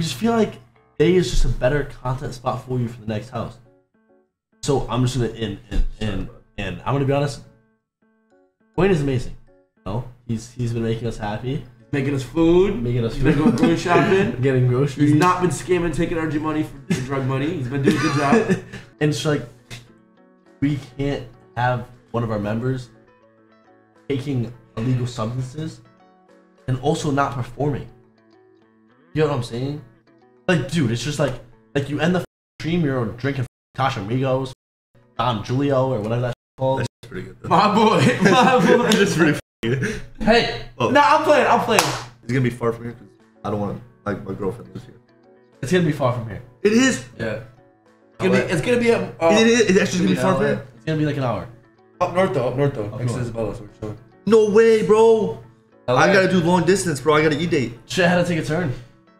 we just feel like A is just a better content spot for you for the next house. So I'm just gonna and and and, and I'm gonna be honest. Wayne is amazing. You know, he's he's been making us happy, Making us food. making us He's going grocery shopping. getting groceries. He's not been scamming, taking NRG money for for drug money. He's been doing a good job. and it's like we can't have one of our members taking illegal substances and also not performing. You know what I'm saying? Like, dude, it's just like like you end the stream, you're drinking Casamigos, Don Julio, or whatever that's called. That's pretty good. Though. My boy. My boy. That's pretty good. Hey, Oh, No, I'm playing. I'm playing. it's gonna be far from here because I don't want to like my girlfriend lives here. it's gonna be far from here. It is. Yeah. It's gonna be. It's gonna be a, uh, it is. It's actually gonna be far from here. It's gonna be like an hour. up north though. Up north though. Next north. Isabella, so we're chilling. No way, bro. I gotta do long distance, bro. I gotta e date. Shit, I had to take a turn.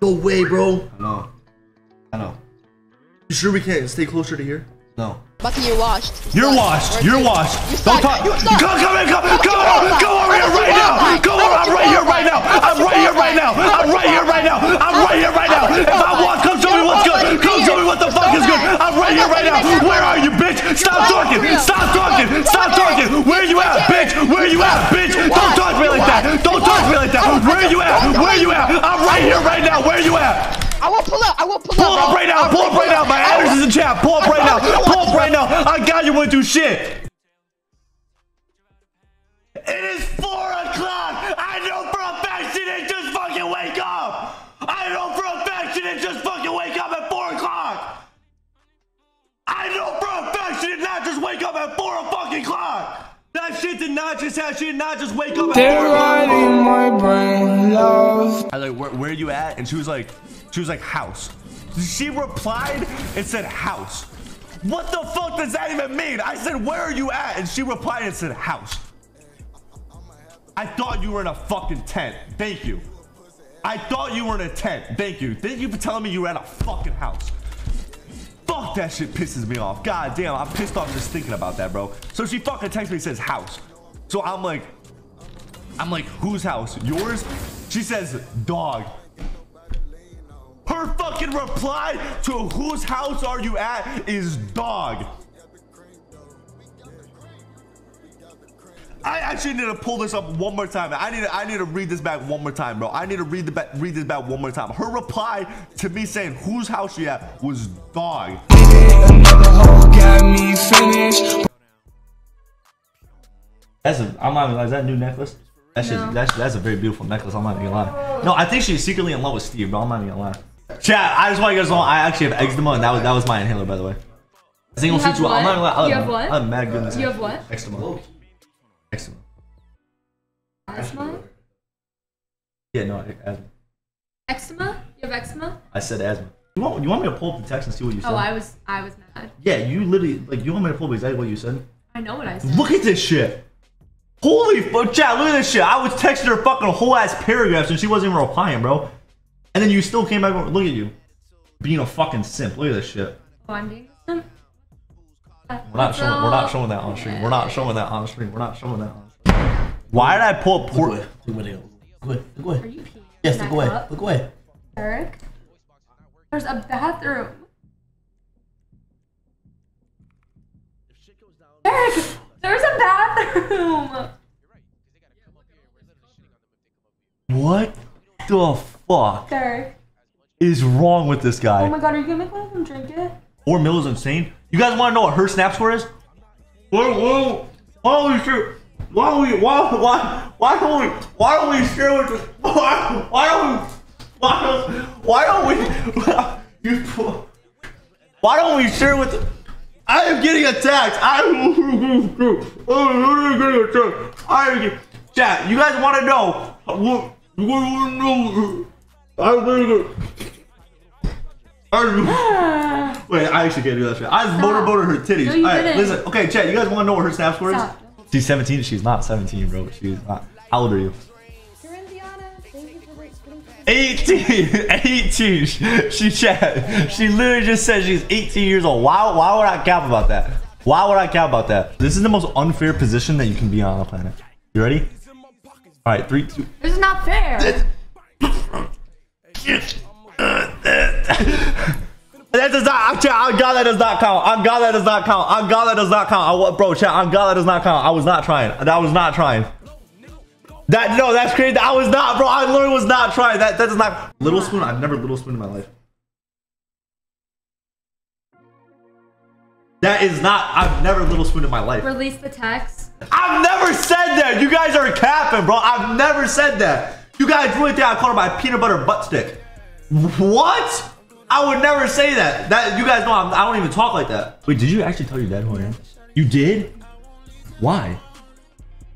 No way, bro. I know. I know. You sure we can't stay closer to here? No. Bucky, you're washed. You're washed. You're washed. You Don't talk. You suck. Come, come in, come, come on, go over here right now. Go over. I'm right here right now. I'm right here right now. I'm right here right now. I'm right here right now. If I will pull up. Pull, Pull up. up right now. Pull up right now. My address is in chat. Pull up right now. Pull up right now. I got you. Wouldn't do shit. It is four o'clock. I know for a fact she didn't just fucking wake up. I know for a fact she didn't just fucking wake up at four o'clock. I know for a fact she did not just wake up at four fucking o'clock. That shit did not just happen. She did not just wake up at four o'clock. my brain, love. I like, where, where you at? And she was like, she was like, house. She replied and said, house. What the fuck does that even mean? I said, where are you at? And she replied and said, house. I thought you were in a fucking tent. Thank you. I thought you were in a tent. Thank you. Thank you for telling me you were at a fucking house. Fuck that shit pisses me off. God damn, I'm pissed off just thinking about that, bro. So she fucking texts me and says house. So I'm like, I'm like, whose house? Yours? She says, dog. Her fucking reply to whose house are you at is dog. I actually need to pull this up one more time. I need to, I need to read this back one more time, bro. I need to read the ba- read this back one more time. Her reply to me saying whose house she at was dog. Another hoe got me finished. That's a, I'm not gonna lie, is that a new necklace? That's just, that's, that's a very beautiful necklace, I'm not even gonna lie. No, I think she's secretly in love with Steve, bro. I'm not even gonna lie. Chat, I just want you guys to know I actually have eczema and that was, that was my inhaler, by the way. I think You I'll have see you. I'm not gonna lie. You I'm, have what? I'm mad goodness. You have what? Eczema. Eczema. Asthma? Yeah, no, asthma. Eczema? You have eczema? I said asthma. You want, you want me to pull up the text and see what you oh, said? Oh, I was I was mad. Yeah, you literally, like, you want me to pull up exactly what you said? I know what I said. Look at this shit. Holy fuck, chat, look at this shit. I was texting her fucking whole ass paragraphs and she wasn't even replying, bro. And then you still came back, look at you. Being a fucking simp. Look at this shit. Oh, I'm being some. We're not showing, we're not showing that on stream. We're not showing that on stream. We're not showing that on stream. Why did I pull up Look away. port? Look away. Look away. Look Are away. you peeing? Yes, look away. cup? Look away. Eric? There's a bathroom. Eric! There's a bathroom! What the fuck Eric. is wrong with this guy? Oh my god, are you gonna make one of them drink it? Or Miller's insane. You guys want to know what her snap score is? Why don't we share? Why don't we? Why, why, why don't we? Why don't we share with? The, why, why don't we? Why don't? Why don't we? You, why don't we share with? The, I am getting attacked. I am getting attacked. I am. Chat, you guys want to know? What? You want to? I'm gonna. I- Wait, I actually can't do that shit. I just Stop. motorboated her titties. No, All right, didn't. listen. Okay, chat. You guys want to know what her snap score is? Stop. She's 17. She's not 17, bro. She's not. How old are you? Thank you for 18. 18. She, she chat. She literally just said she's 18 years old. Why? Why would I cap about that? Why would I cap about that? This is the most unfair position that you can be on the planet. You ready? All right, three, two. This is not fair. That does not. I'm chat. On God, that does not count. On God, that does not count. On God, that does not count. I, bro, chat. On God, that does not count. I was not trying. That was not trying. That no, that's crazy. I was not, bro. I literally was not trying. That that does not. Little spoon. I've never little spoon in my life. That is not. I've never little spoon in my life. Release the text. I've never said that. You guys are capping, bro. I've never said that. You guys really think I called her my peanut butter butt stick? What? I would never say that. That you guys know I'm, I don't even talk like that. Wait, did you actually tell your dad who I am? You did? Why?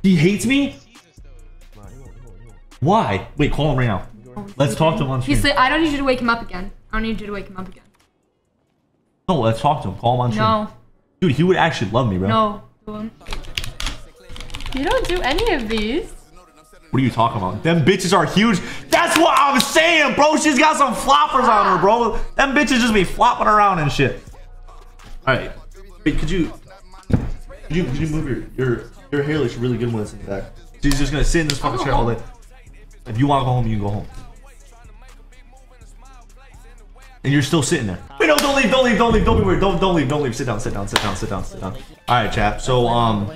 He hates me? Why? Wait, call him right now. Let's talk to him on He's like, I don't need you to wake him up again. I don't need you to wake him up again. No, let's talk to him. Call him on stream. No, Dude, he would actually love me, bro. no. You don't do any of these. What are you talking about? Them bitches are huge. That's what I'm saying, bro. She's got some floppers on her, bro. Them bitches just be flopping around and shit. All right. Wait, could you, could you, could you move your your your hair looks really good when it's in the back. She's just gonna sit in this fucking chair all day. If you want to go home, you can go home. And you're still sitting there. Wait, no, don't leave, don't leave, don't leave, don't be weird. Don't don't leave, don't leave. Sit down, sit down, sit down, sit down, sit down. All right, chap. So um,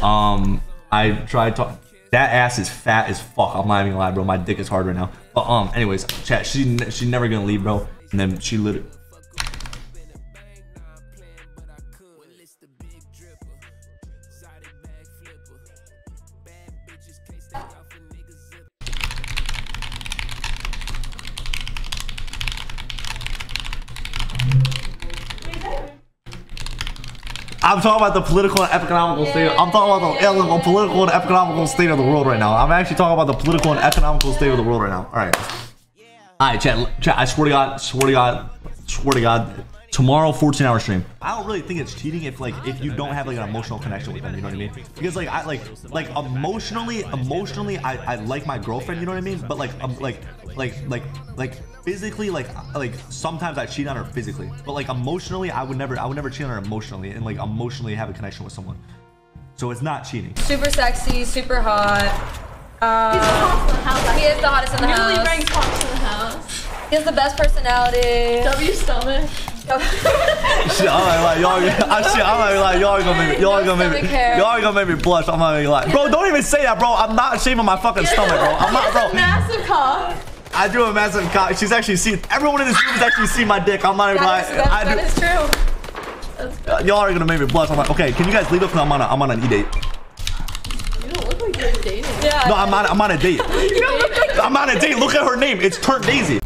um, I tried to. That ass is fat as fuck. I'm not even gonna lie, bro. My dick is hard right now. But um, anyways, chat. She ne- she never gonna leave, bro. And then she literally. I'm talking about the political and economical state. I'm talking about the political and economical state of the world right now. I'm actually talking about the political and economical state of the world right now. All right. All right, chat. Chat. I swear to God. Swear to God. Swear to God. Tomorrow, 14 hour stream. I don't really think it's cheating if like if you don't have like an emotional connection with them. You know what I mean? Because like I like like emotionally, emotionally, I, I like my girlfriend. You know what I mean? But like um, like like like like physically, like like sometimes I cheat on her physically. But like emotionally, I would never I would never cheat on her emotionally and like emotionally have a connection with someone. So it's not cheating. Super sexy, super hot. Uh, he is the hottest in the Newly house. ranked hottest in the house. He has the best personality. W stomach. Shit, I'm not like y'all. I shit, I'm not like y'all gonna make me. Y'all gonna make me. Y'all gonna make me blush. I'm not gonna lie, bro. Don't even say that, bro. I'm not shaving my fucking stomach, bro. I'm not, bro. Massive cock. I do a massive cock. She's actually seen. Everyone in this room has actually seen my dick. I'm not even That lying. is, that, I that do. is true. Y'all are gonna make me blush. I'm like, okay, can you guys leave up? Cause I'm on a, I'm on an e date. You don't look like you're dating. Yeah. No, I'm on, I'm on a date. You don't look like I'm on a date. Look at her name. It's Turnt Daisy.